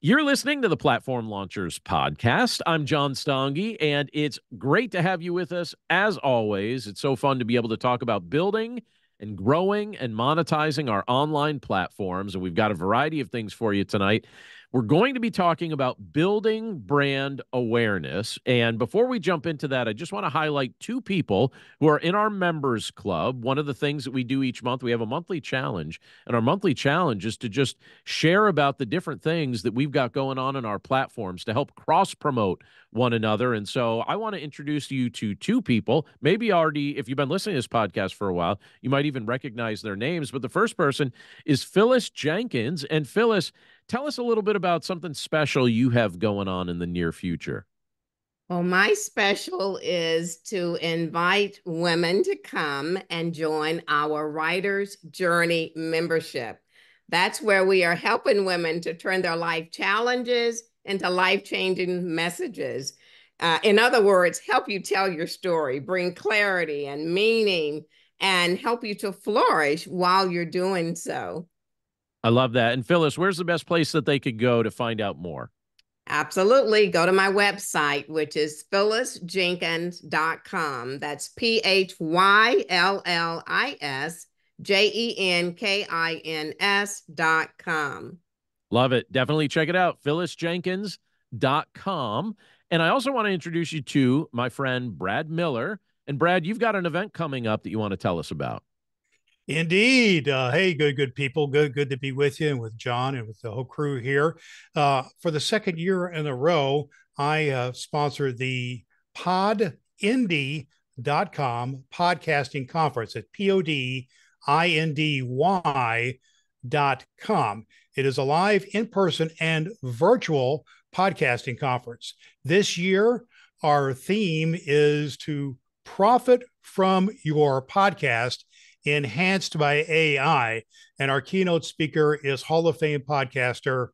You're listening to the Platform Launchers podcast. I'm John Stange, and it's great to have you with us as always. It's so fun to be able to talk about building and growing and monetizing our online platforms. And we've got a variety of things for you tonight. We're going to be talking about building brand awareness. And before we jump into that, I just want to highlight two people who are in our members club. One of the things that we do each month, we have a monthly challenge. And our monthly challenge is to just share about the different things that we've got going on in our platforms to help cross promote one another. And so I want to introduce you to two people. Maybe already, if you've been listening to this podcast for a while, you might even recognize their names. But the first person is Phyllis Jenkins. And Phyllis, Tell us a little bit about something special you have going on in the near future. Well, my special is to invite women to come and join our Writer's Journey membership. That's where we are helping women to turn their life challenges into life changing messages. Uh, in other words, help you tell your story, bring clarity and meaning, and help you to flourish while you're doing so. I love that. And Phyllis, where's the best place that they could go to find out more? Absolutely. Go to my website, which is phyllisjenkins.com. That's P H Y L L I S J E N K I N S.com. Love it. Definitely check it out. phyllisjenkins.com. And I also want to introduce you to my friend Brad Miller. And Brad, you've got an event coming up that you want to tell us about. Indeed. Uh, hey, good, good people. Good, good to be with you and with John and with the whole crew here. Uh, for the second year in a row, I uh, sponsored the podindy.com podcasting conference at P O D I N D Y dot com. It is a live, in person, and virtual podcasting conference. This year, our theme is to profit from your podcast enhanced by AI. And our keynote speaker is Hall of Fame podcaster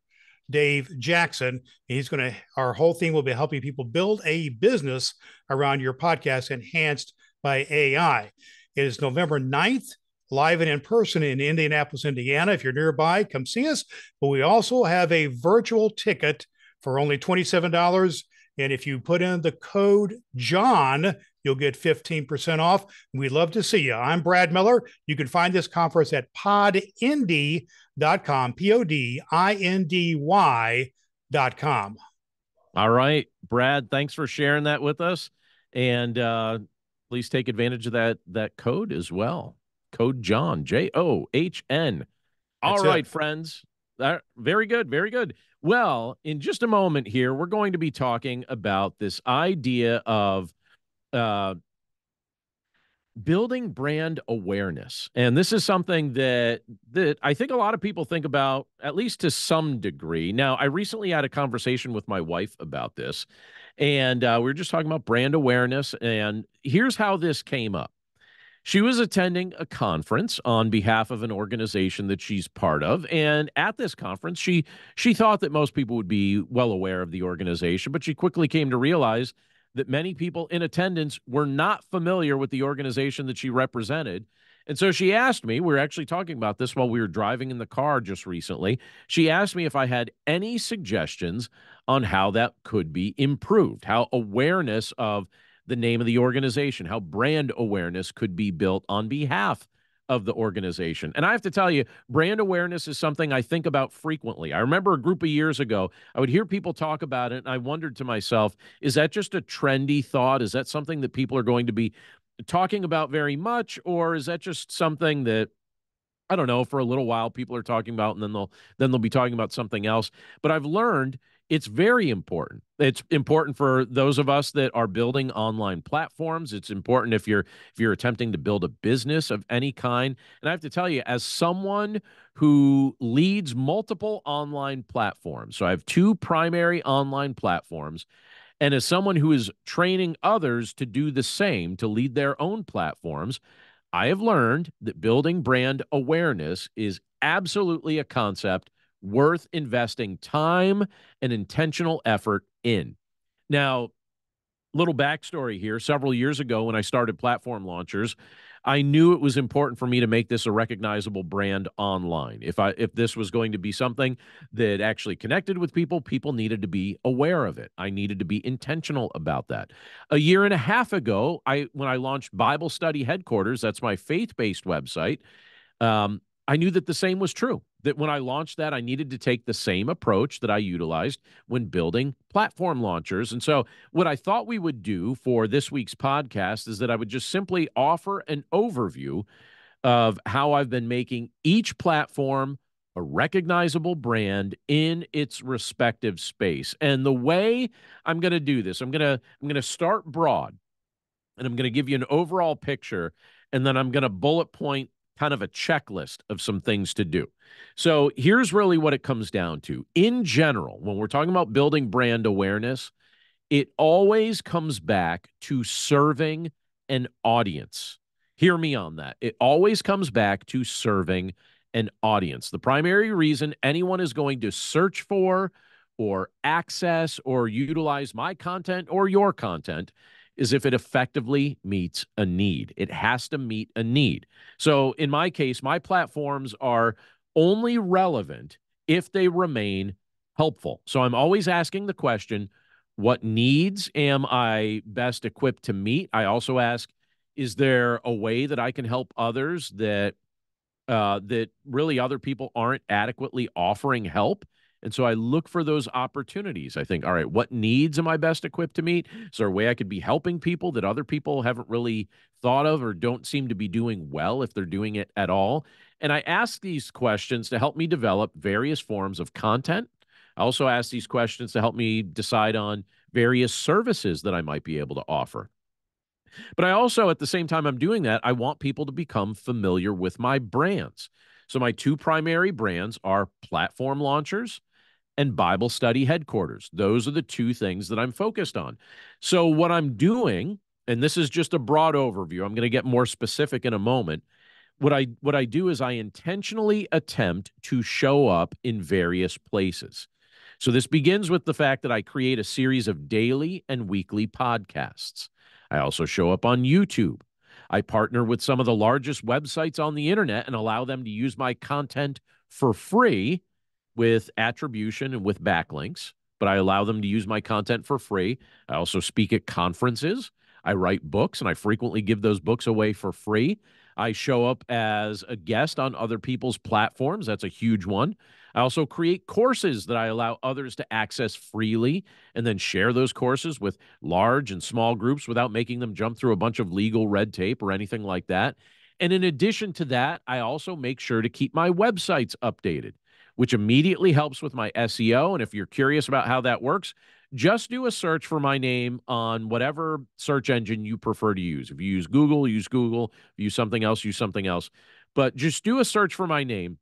Dave Jackson. He's going to, our whole theme will be helping people build a business around your podcast enhanced by AI. It is November 9th, live and in person in Indianapolis, Indiana. If you're nearby, come see us. But we also have a virtual ticket for only $27. And if you put in the code John, You'll get 15% off. We'd love to see you. I'm Brad Miller. You can find this conference at podindy.com, P O D I N D Y.com. All right, Brad, thanks for sharing that with us. And uh, please take advantage of that that code as well. Code John, J O H N. All That's right, it. friends. That, very good, very good. Well, in just a moment here, we're going to be talking about this idea of uh, building brand awareness. And this is something that that i think a lot of people think about at least to some degree. Now i recently had a conversation with my wife about this and uh, we were just talking about brand awareness and here's how this came up she was attending a conference on behalf of an organization that she's part of and at this conference she she thought that most people would be well aware of the organization but she quickly came to realize that many people in attendance were not familiar with the organization that she represented. And so she asked me, we were actually talking about this while we were driving in the car just recently. She asked me if I had any suggestions on how that could be improved, how awareness of the name of the organization, how brand awareness could be built on behalf of the organization. And I have to tell you, brand awareness is something I think about frequently. I remember a group of years ago, I would hear people talk about it, and I wondered to myself, is that just a trendy thought? Is that something that people are going to be talking about very much, or is that just something that I don't know, for a little while people are talking about and then they'll then they'll be talking about something else. But I've learned it's very important. It's important for those of us that are building online platforms. It's important if you're if you're attempting to build a business of any kind. And I have to tell you as someone who leads multiple online platforms. So I have two primary online platforms and as someone who is training others to do the same to lead their own platforms, I have learned that building brand awareness is absolutely a concept worth investing time and intentional effort in. Now, little backstory here several years ago when I started Platform Launchers, I knew it was important for me to make this a recognizable brand online. If I if this was going to be something that actually connected with people, people needed to be aware of it. I needed to be intentional about that. A year and a half ago, I when I launched Bible Study Headquarters, that's my faith-based website, um, I knew that the same was true. That when I launched that, I needed to take the same approach that I utilized when building platform launchers. And so, what I thought we would do for this week's podcast is that I would just simply offer an overview of how I've been making each platform a recognizable brand in its respective space. And the way I'm going to do this, I'm going to I'm going to start broad and I'm going to give you an overall picture and then I'm going to bullet point kind of a checklist of some things to do. So here's really what it comes down to. In general, when we're talking about building brand awareness, it always comes back to serving an audience. Hear me on that. It always comes back to serving an audience. The primary reason anyone is going to search for or access or utilize my content or your content is if it effectively meets a need. It has to meet a need. So in my case, my platforms are only relevant if they remain helpful. So I'm always asking the question what needs am I best equipped to meet? I also ask, is there a way that I can help others that uh, that really other people aren't adequately offering help? And so I look for those opportunities. I think, all right, what needs am I best equipped to meet? Is there a way I could be helping people that other people haven't really thought of or don't seem to be doing well if they're doing it at all? And I ask these questions to help me develop various forms of content. I also ask these questions to help me decide on various services that I might be able to offer. But I also, at the same time I'm doing that, I want people to become familiar with my brands. So my two primary brands are platform launchers and Bible study headquarters. Those are the two things that I'm focused on. So, what I'm doing, and this is just a broad overview, I'm going to get more specific in a moment. What I what I do is I intentionally attempt to show up in various places. So this begins with the fact that I create a series of daily and weekly podcasts. I also show up on YouTube. I partner with some of the largest websites on the internet and allow them to use my content for free with attribution and with backlinks, but I allow them to use my content for free. I also speak at conferences. I write books and I frequently give those books away for free. I show up as a guest on other people's platforms. That's a huge one. I also create courses that I allow others to access freely and then share those courses with large and small groups without making them jump through a bunch of legal red tape or anything like that. And in addition to that, I also make sure to keep my websites updated which immediately helps with my SEO. And if you're curious about how that works, just do a search for my name on whatever search engine you prefer to use. If you use Google, use Google. If you use something else, use something else. But just do a search for my name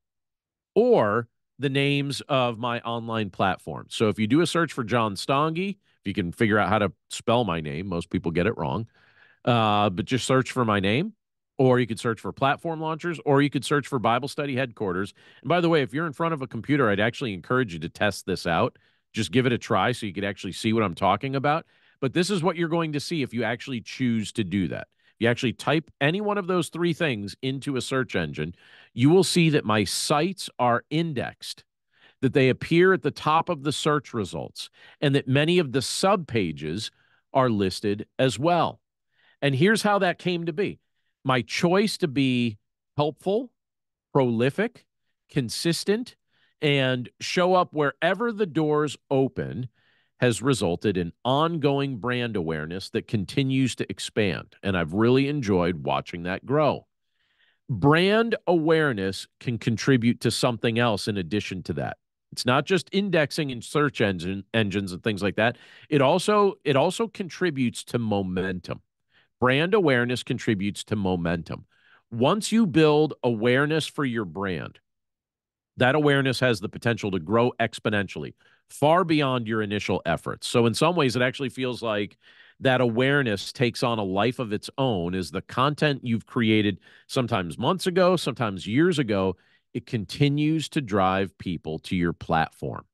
or the names of my online platforms. So if you do a search for John Stange, if you can figure out how to spell my name, most people get it wrong. Uh, but just search for my name or you could search for platform launchers, or you could search for Bible study headquarters. And by the way, if you're in front of a computer, I'd actually encourage you to test this out. Just give it a try so you could actually see what I'm talking about. But this is what you're going to see if you actually choose to do that. If you actually type any one of those three things into a search engine, you will see that my sites are indexed, that they appear at the top of the search results, and that many of the sub pages are listed as well. And here's how that came to be my choice to be helpful, prolific, consistent, and show up wherever the doors open has resulted in ongoing brand awareness that continues to expand. And I've really enjoyed watching that grow. Brand awareness can contribute to something else in addition to that. It's not just indexing and search engine engines and things like that. It also it also contributes to momentum. Brand awareness contributes to momentum. Once you build awareness for your brand, that awareness has the potential to grow exponentially, far beyond your initial efforts. So, in some ways, it actually feels like that awareness takes on a life of its own as the content you've created sometimes months ago, sometimes years ago, it continues to drive people to your platform.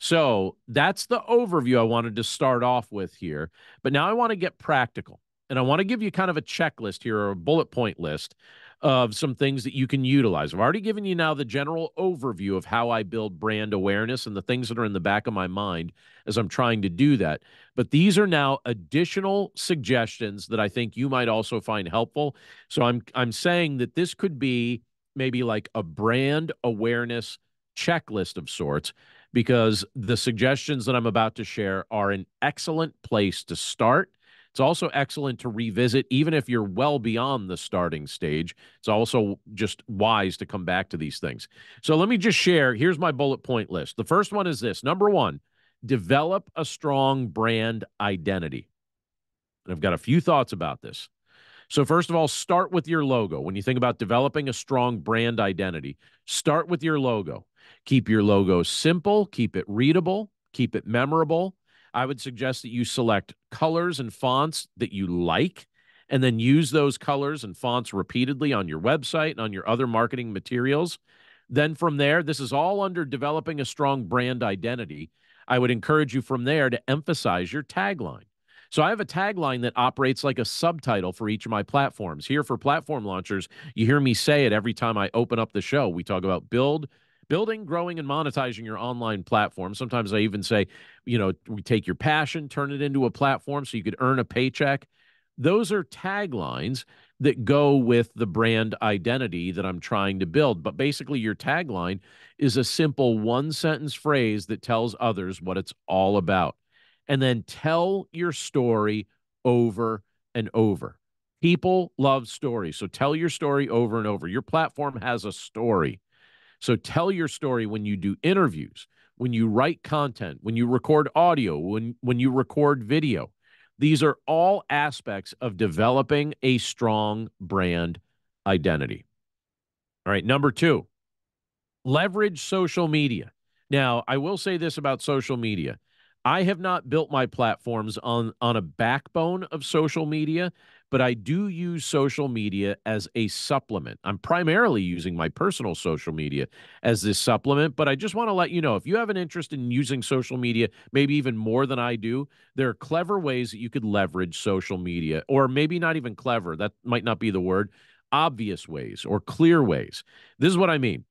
So, that's the overview I wanted to start off with here. But now I want to get practical. And I want to give you kind of a checklist here or a bullet point list of some things that you can utilize. I've already given you now the general overview of how I build brand awareness and the things that are in the back of my mind as I'm trying to do that. But these are now additional suggestions that I think you might also find helpful. So I'm I'm saying that this could be maybe like a brand awareness checklist of sorts because the suggestions that I'm about to share are an excellent place to start it's also excellent to revisit, even if you're well beyond the starting stage. It's also just wise to come back to these things. So let me just share. Here's my bullet point list. The first one is this number one, develop a strong brand identity. And I've got a few thoughts about this. So, first of all, start with your logo. When you think about developing a strong brand identity, start with your logo. Keep your logo simple, keep it readable, keep it memorable, I would suggest that you select colors and fonts that you like and then use those colors and fonts repeatedly on your website and on your other marketing materials. Then from there, this is all under developing a strong brand identity. I would encourage you from there to emphasize your tagline. So I have a tagline that operates like a subtitle for each of my platforms. Here for platform launchers, you hear me say it every time I open up the show. We talk about build, building, growing, and monetizing your online platform. Sometimes I even say, you know, we take your passion, turn it into a platform so you could earn a paycheck. Those are taglines that go with the brand identity that I'm trying to build. But basically, your tagline is a simple one sentence phrase that tells others what it's all about. And then tell your story over and over. People love stories. So tell your story over and over. Your platform has a story. So tell your story when you do interviews, when you write content, when you record audio, when when you record video. These are all aspects of developing a strong brand identity. All right, number 2. Leverage social media. Now, I will say this about social media. I have not built my platforms on on a backbone of social media but I do use social media as a supplement. I'm primarily using my personal social media as this supplement, but I just want to let you know if you have an interest in using social media, maybe even more than I do, there are clever ways that you could leverage social media, or maybe not even clever, that might not be the word, obvious ways or clear ways. This is what I mean.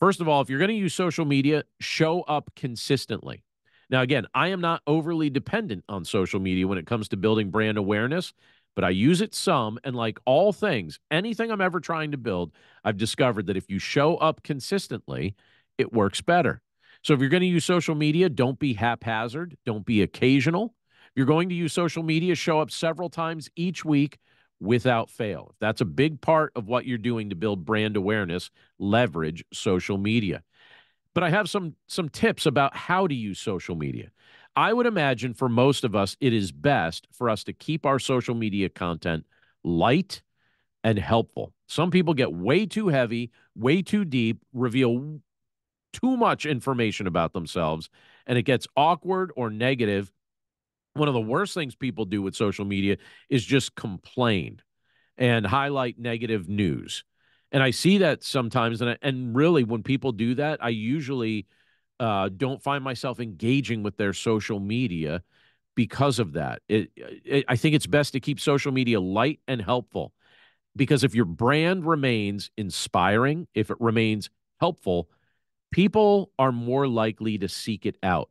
First of all, if you're going to use social media, show up consistently. Now, again, I am not overly dependent on social media when it comes to building brand awareness but I use it some. And like all things, anything I'm ever trying to build, I've discovered that if you show up consistently, it works better. So if you're going to use social media, don't be haphazard, don't be occasional. If you're going to use social media, show up several times each week without fail. If that's a big part of what you're doing to build brand awareness, leverage social media. But I have some some tips about how to use social media. I would imagine for most of us, it is best for us to keep our social media content light and helpful. Some people get way too heavy, way too deep, reveal too much information about themselves, and it gets awkward or negative. One of the worst things people do with social media is just complain and highlight negative news. And I see that sometimes. And, I, and really, when people do that, I usually uh, don't find myself engaging with their social media because of that. It, it, I think it's best to keep social media light and helpful because if your brand remains inspiring, if it remains helpful, people are more likely to seek it out.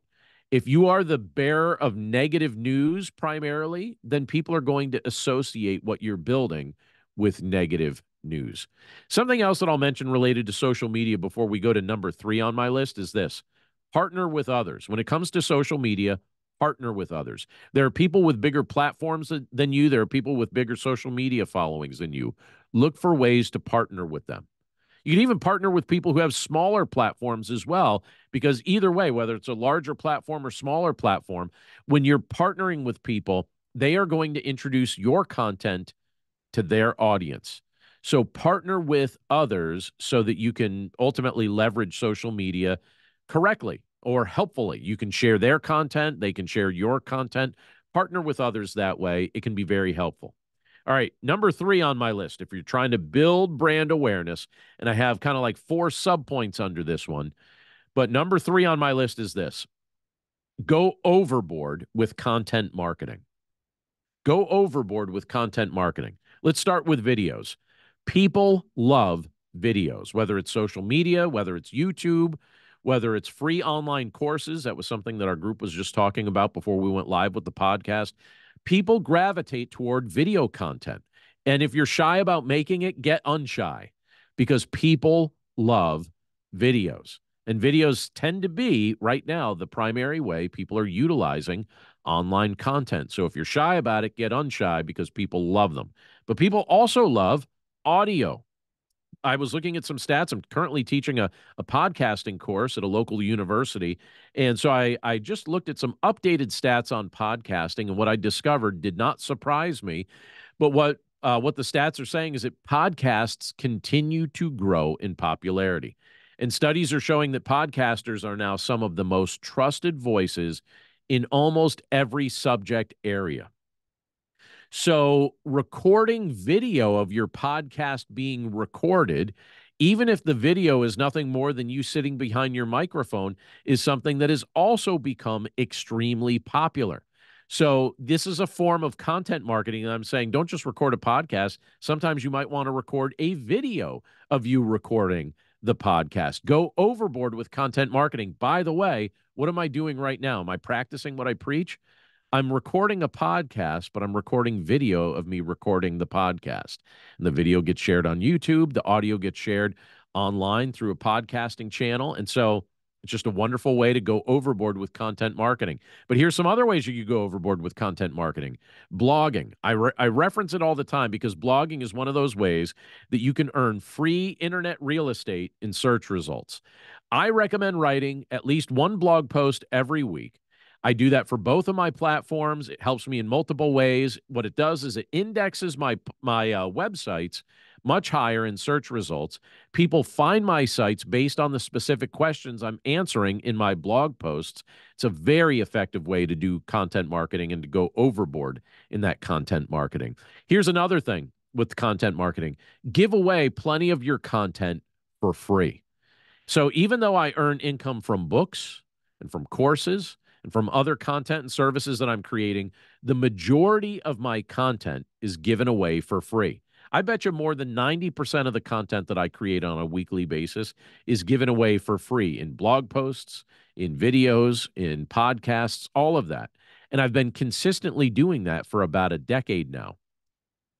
If you are the bearer of negative news primarily, then people are going to associate what you're building with negative news. Something else that I'll mention related to social media before we go to number three on my list is this partner with others. When it comes to social media, partner with others. There are people with bigger platforms than you, there are people with bigger social media followings than you. Look for ways to partner with them. You can even partner with people who have smaller platforms as well, because either way, whether it's a larger platform or smaller platform, when you're partnering with people, they are going to introduce your content to their audience. So partner with others so that you can ultimately leverage social media correctly or helpfully. You can share their content, they can share your content. Partner with others that way. It can be very helpful. All right, number three on my list, if you're trying to build brand awareness, and I have kind of like four subpoints under this one, but number three on my list is this go overboard with content marketing. Go overboard with content marketing. Let's start with videos. People love videos, whether it's social media, whether it's YouTube, whether it's free online courses. That was something that our group was just talking about before we went live with the podcast. People gravitate toward video content. And if you're shy about making it, get unshy because people love videos. And videos tend to be right now the primary way people are utilizing online content. So if you're shy about it, get unshy because people love them. But people also love audio. I was looking at some stats. I'm currently teaching a, a podcasting course at a local university. And so I, I just looked at some updated stats on podcasting, and what I discovered did not surprise me. But what uh, what the stats are saying is that podcasts continue to grow in popularity. And studies are showing that podcasters are now some of the most trusted voices in almost every subject area. So, recording video of your podcast being recorded, even if the video is nothing more than you sitting behind your microphone, is something that has also become extremely popular. So, this is a form of content marketing. And I'm saying don't just record a podcast. Sometimes you might want to record a video of you recording the podcast. Go overboard with content marketing. By the way, what am I doing right now? Am I practicing what I preach? I'm recording a podcast, but I'm recording video of me recording the podcast. And the video gets shared on YouTube, the audio gets shared online through a podcasting channel. And so it's just a wonderful way to go overboard with content marketing. But here's some other ways you could go overboard with content marketing. Blogging. I, re- I reference it all the time because blogging is one of those ways that you can earn free internet real estate in search results. I recommend writing at least one blog post every week I do that for both of my platforms. It helps me in multiple ways. What it does is it indexes my my uh, websites much higher in search results. People find my sites based on the specific questions I'm answering in my blog posts. It's a very effective way to do content marketing and to go overboard in that content marketing. Here's another thing with content marketing give away plenty of your content for free. So even though I earn income from books and from courses, and from other content and services that I'm creating, the majority of my content is given away for free. I bet you more than 90% of the content that I create on a weekly basis is given away for free in blog posts, in videos, in podcasts, all of that. And I've been consistently doing that for about a decade now.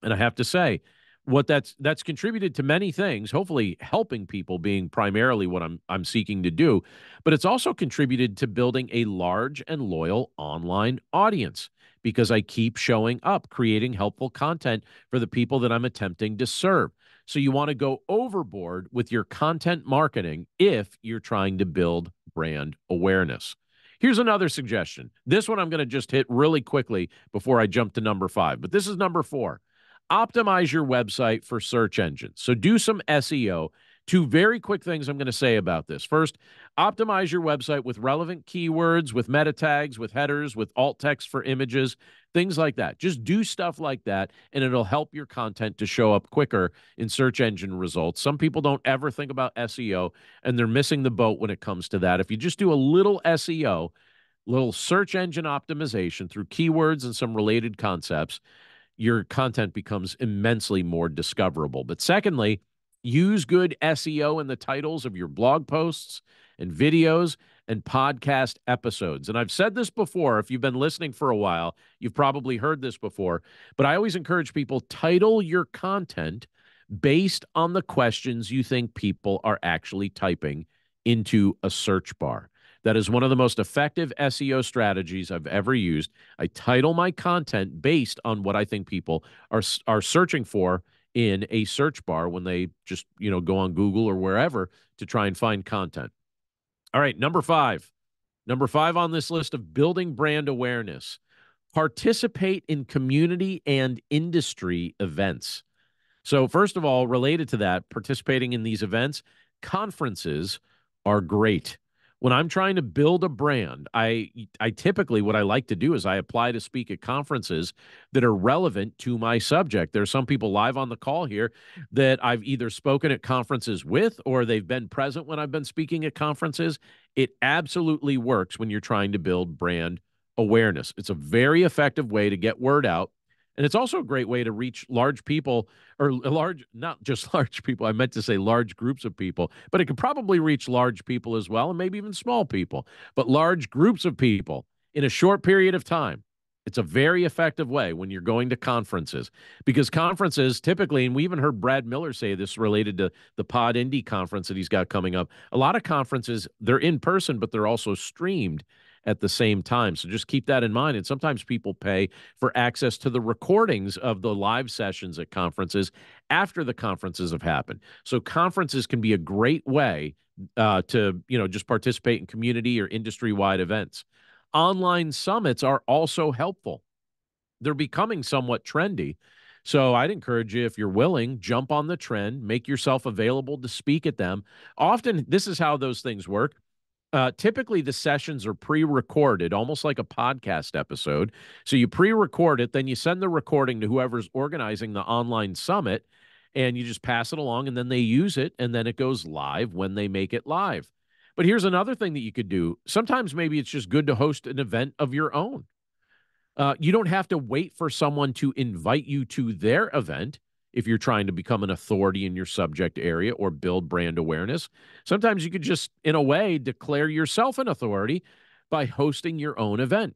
And I have to say, what that's that's contributed to many things hopefully helping people being primarily what I'm I'm seeking to do but it's also contributed to building a large and loyal online audience because I keep showing up creating helpful content for the people that I'm attempting to serve. So you want to go overboard with your content marketing if you're trying to build brand awareness. Here's another suggestion. This one I'm going to just hit really quickly before I jump to number 5 but this is number 4 optimize your website for search engines. So do some SEO. Two very quick things I'm going to say about this. First, optimize your website with relevant keywords, with meta tags, with headers, with alt text for images, things like that. Just do stuff like that, and it'll help your content to show up quicker in search engine results. Some people don't ever think about SEO, and they're missing the boat when it comes to that. If you just do a little SEO, little search engine optimization through keywords and some related concepts, your content becomes immensely more discoverable. But secondly, use good SEO in the titles of your blog posts and videos and podcast episodes. And I've said this before. If you've been listening for a while, you've probably heard this before. But I always encourage people title your content based on the questions you think people are actually typing into a search bar. That is one of the most effective SEO strategies I've ever used. I title my content based on what I think people are are searching for in a search bar when they just, you know, go on Google or wherever to try and find content. All right, number 5. Number 5 on this list of building brand awareness. Participate in community and industry events. So, first of all, related to that, participating in these events, conferences are great when I'm trying to build a brand, I I typically what I like to do is I apply to speak at conferences that are relevant to my subject. There's some people live on the call here that I've either spoken at conferences with or they've been present when I've been speaking at conferences. It absolutely works when you're trying to build brand awareness. It's a very effective way to get word out And it's also a great way to reach large people or large, not just large people. I meant to say large groups of people, but it could probably reach large people as well, and maybe even small people, but large groups of people in a short period of time. It's a very effective way when you're going to conferences because conferences typically, and we even heard Brad Miller say this related to the Pod Indy conference that he's got coming up. A lot of conferences, they're in person, but they're also streamed at the same time. So just keep that in mind. And sometimes people pay for access to the recordings of the live sessions at conferences after the conferences have happened. So conferences can be a great way uh, to, you know, just participate in community or industry wide events. Online summits are also helpful. They're becoming somewhat trendy. So I'd encourage you, if you're willing, jump on the trend, make yourself available to speak at them. Often, this is how those things work uh, typically, the sessions are pre recorded, almost like a podcast episode. So you pre record it, then you send the recording to whoever's organizing the online summit, and you just pass it along, and then they use it, and then it goes live when they make it live. But here's another thing that you could do. Sometimes maybe it's just good to host an event of your own. Uh, you don't have to wait for someone to invite you to their event if you're trying to become an authority in your subject area or build brand awareness. Sometimes you could just, in a way, declare yourself an authority by hosting your own event.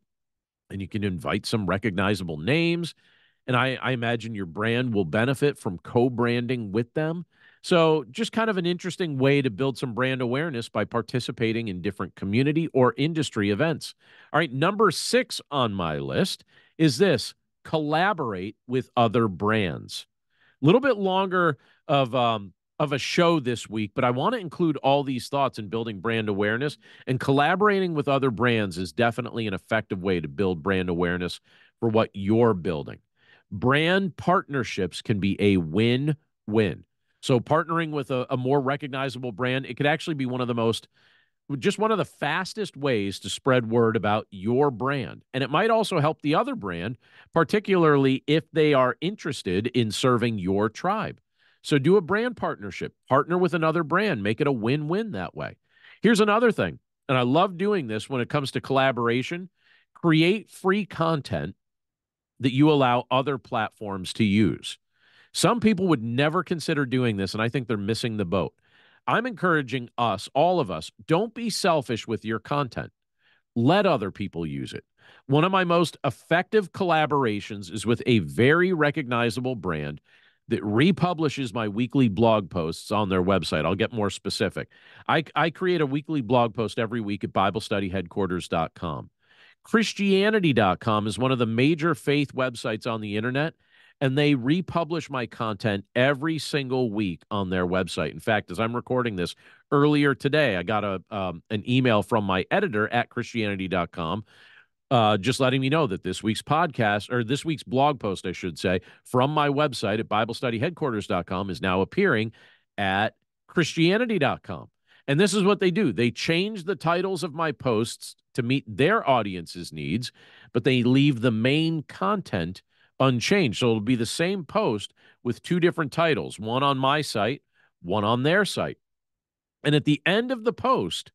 And you can invite some recognizable names. And I, I imagine your brand will benefit from co branding with them. So, just kind of an interesting way to build some brand awareness by participating in different community or industry events. All right, number six on my list is this collaborate with other brands little bit longer of um, of a show this week, but I want to include all these thoughts in building brand awareness and collaborating with other brands is definitely an effective way to build brand awareness for what you're building. Brand partnerships can be a win-win. So partnering with a, a more recognizable brand, it could actually be one of the most just one of the fastest ways to spread word about your brand. And it might also help the other brand, particularly if they are interested in serving your tribe. So do a brand partnership, partner with another brand, make it a win win that way. Here's another thing, and I love doing this when it comes to collaboration create free content that you allow other platforms to use. Some people would never consider doing this, and I think they're missing the boat. I'm encouraging us, all of us, don't be selfish with your content. Let other people use it. One of my most effective collaborations is with a very recognizable brand that republishes my weekly blog posts on their website. I'll get more specific. I, I create a weekly blog post every week at BibleStudyHeadquarters.com. Christianity.com is one of the major faith websites on the internet and they republish my content every single week on their website. In fact, as I'm recording this earlier today, I got a um, an email from my editor at Christianity.com. Uh, just letting me know that this week's podcast or this week's blog post, I should say, from my website at BibleStudyHeadquarters.com is now appearing at Christianity.com. And this is what they do they change the titles of my posts to meet their audience's needs, but they leave the main content unchanged. So it'll be the same post with two different titles, one on my site, one on their site. And at the end of the post,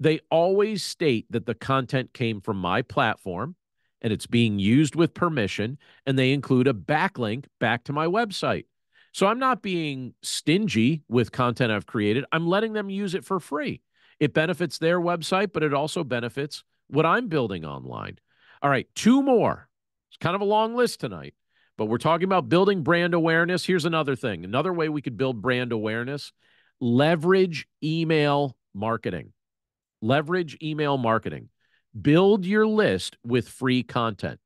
they always state that the content came from my platform and it's being used with permission, and they include a backlink back to my website. So I'm not being stingy with content I've created. I'm letting them use it for free. It benefits their website, but it also benefits what I'm building online. All right, two more it's kind of a long list tonight, but we're talking about building brand awareness. Here's another thing another way we could build brand awareness leverage email marketing. Leverage email marketing. Build your list with free content.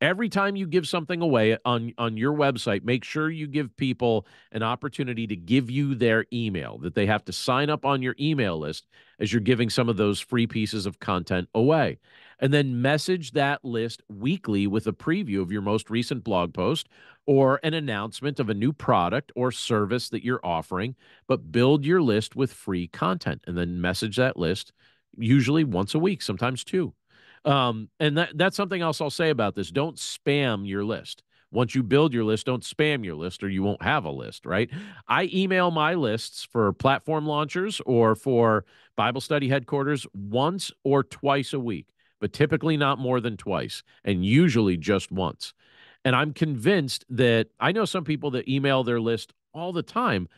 Every time you give something away on, on your website, make sure you give people an opportunity to give you their email, that they have to sign up on your email list as you're giving some of those free pieces of content away and then message that list weekly with a preview of your most recent blog post or an announcement of a new product or service that you're offering. But build your list with free content and then message that list usually once a week, sometimes two. Um, and that, that's something else I'll say about this. Don't spam your list. Once you build your list, don't spam your list or you won't have a list, right? I email my lists for platform launchers or for Bible study headquarters once or twice a week but typically not more than twice, and usually just once. And I'm convinced that I know some people that email their list all the time.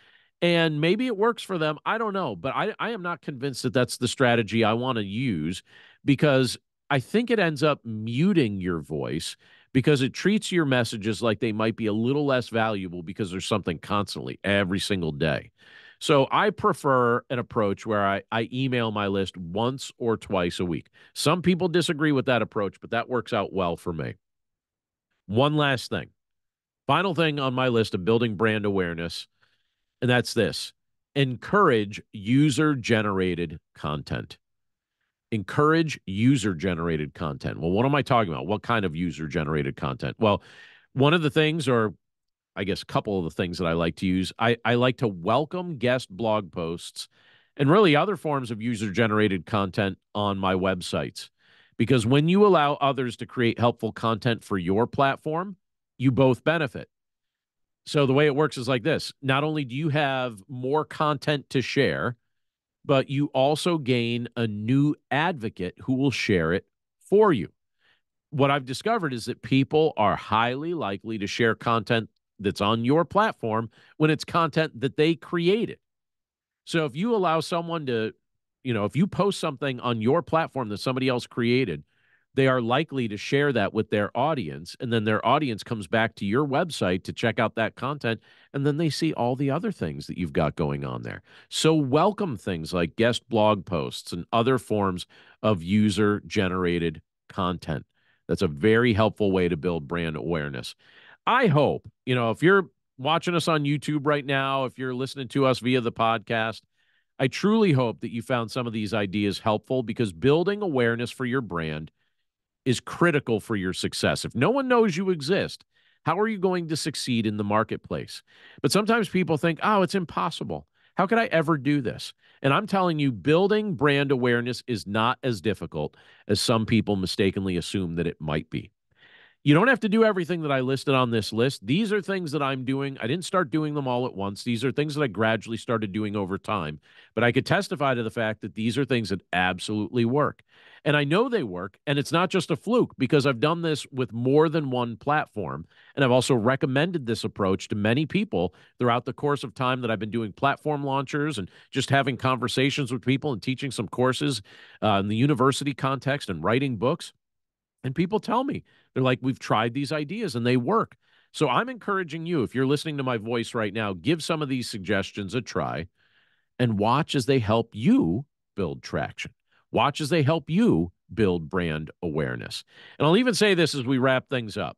And maybe it works for them. I don't know. But I, I am not convinced that that's the strategy I want to use because I think it ends up muting your voice because it treats your messages like they might be a little less valuable because there's something constantly every single day. So I prefer an approach where I, I email my list once or twice a week. Some people disagree with that approach, but that works out well for me. One last thing. Final thing on my list of building brand awareness, and that's this encourage user generated content. Encourage user generated content. Well, what am I talking about? What kind of user generated content? Well, one of the things, or I guess a couple of the things that I like to use. I, I like to welcome guest blog posts and really other forms of user generated content on my websites. Because when you allow others to create helpful content for your platform, you both benefit. So the way it works is like this not only do you have more content to share, but you also gain a new advocate who will share it for you. What I've discovered is that people are highly likely to share content that's on your platform when it's content that they created. So if you allow someone to, you know, if you post something on your platform that somebody else created, they are likely to share that with their audience. And then their audience comes back to your website to check out that content. And then they see all the other things that you've got going on there. So, welcome things like guest blog posts and other forms of user generated content. That's a very helpful way to build brand awareness. I hope, you know, if you're watching us on YouTube right now, if you're listening to us via the podcast, I truly hope that you found some of these ideas helpful because building awareness for your brand is critical for your success. If no one knows you exist, how are you going to succeed in the marketplace? But sometimes people think, oh, it's impossible. How could I ever do this? And I'm telling you, building brand awareness is not as difficult as some people mistakenly assume that it might be. You don't have to do everything that I listed on this list. These are things that I'm doing. I didn't start doing them all at once. These are things that I gradually started doing over time. But I could testify to the fact that these are things that absolutely work. And I know they work. And it's not just a fluke because I've done this with more than one platform. And I've also recommended this approach to many people throughout the course of time that I've been doing platform launchers and just having conversations with people and teaching some courses uh, in the university context and writing books. And people tell me, they're like, we've tried these ideas and they work. So I'm encouraging you, if you're listening to my voice right now, give some of these suggestions a try and watch as they help you build traction. Watch as they help you build brand awareness. And I'll even say this as we wrap things up.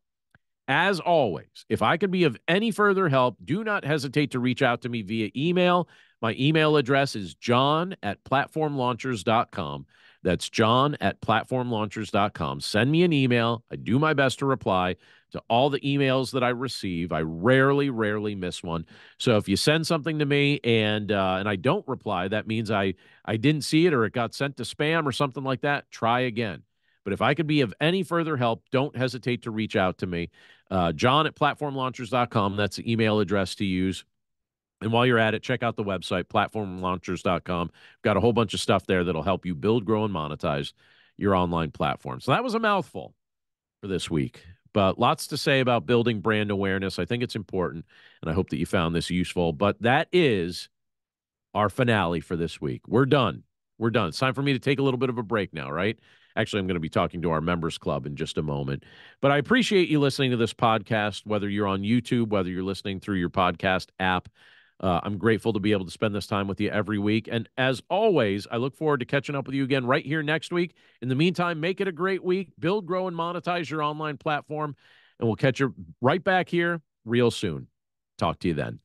As always, if I can be of any further help, do not hesitate to reach out to me via email. My email address is john at platformlaunchers.com. That's john at platformlaunchers.com. Send me an email. I do my best to reply to all the emails that I receive. I rarely, rarely miss one. So if you send something to me and uh, and I don't reply, that means I I didn't see it or it got sent to spam or something like that. Try again. But if I could be of any further help, don't hesitate to reach out to me. Uh, John at platformlaunchers.com. That's the email address to use. And while you're at it, check out the website, platformlaunchers.com. Got a whole bunch of stuff there that'll help you build, grow, and monetize your online platform. So that was a mouthful for this week, but lots to say about building brand awareness. I think it's important, and I hope that you found this useful. But that is our finale for this week. We're done. We're done. It's time for me to take a little bit of a break now, right? Actually, I'm going to be talking to our members club in just a moment. But I appreciate you listening to this podcast, whether you're on YouTube, whether you're listening through your podcast app. Uh, I'm grateful to be able to spend this time with you every week. And as always, I look forward to catching up with you again right here next week. In the meantime, make it a great week, build, grow, and monetize your online platform. And we'll catch you right back here real soon. Talk to you then.